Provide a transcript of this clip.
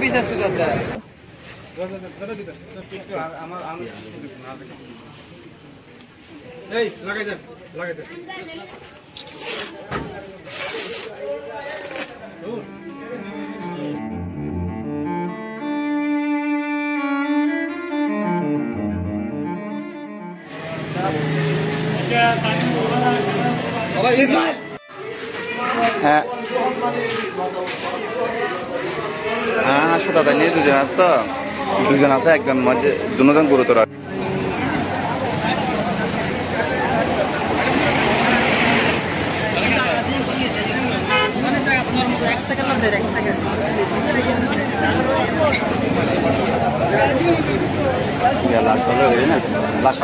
Piece আছে দাদা এই লাগাই দেন লাগাই দেন হ্যাঁ হ্যাঁ হাসপাতাল নিয়ে দুজন আছে তো। দুজন আছে একজন মধ্যে দুজন গুরুতর লাশ